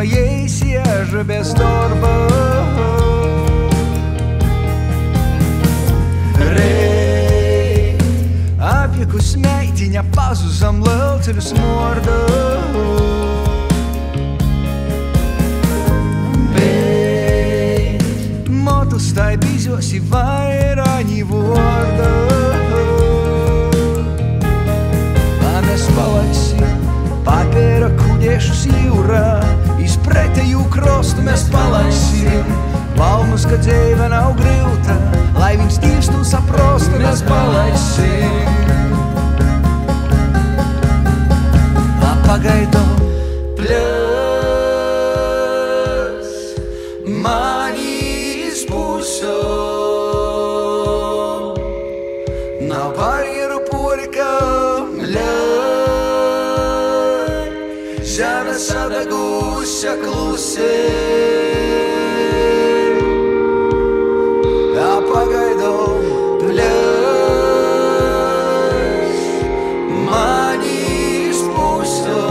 paėsi žuvės torba. Рей, апіку смейті не пазу замлил тебе с морду. Бей, моту стай бізьо сівай раніву. Izpratę jų krostų mes palaisim. Palmus, kad dėvė nav griūta, lai viņš tyštų saprostų mes palaisim. Apagaido plius, manīs pusio. Nav barjeru porikam ļauj, žemė sadagusia klusē. Apagaidom plius, manīs pusio.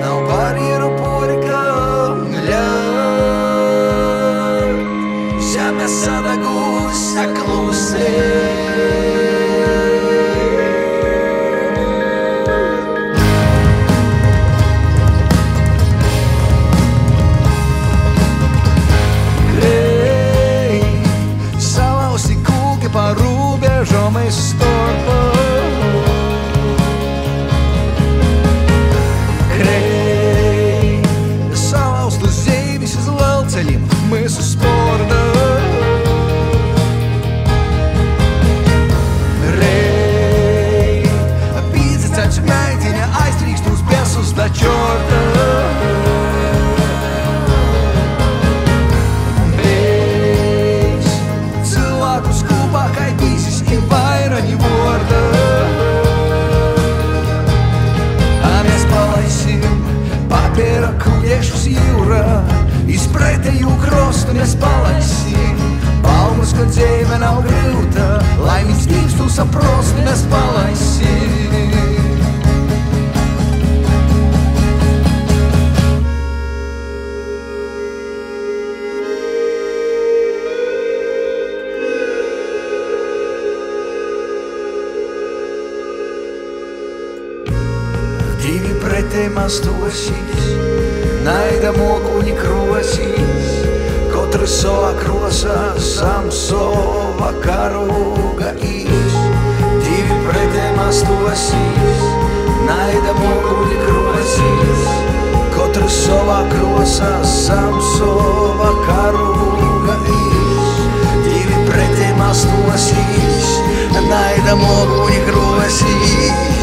Nav barjeru porikam ļauj, žemė sadagusia klusē. Grei, pretēju krostu nespalaiksim. Palmas, ka dzīve nav grūta, laimīgs mīkstu saprast nespalaiksim. Divi pretēmas tu esi naida mokuņi krosīs, katrs savā krosā sam sava karoga īs. Divi pretēji mastosīs, naida mokuņi krosīs, katrs savā krosā sam sava karoga īs. Divi pretēji mastosīs, naida mokuņi krosīs,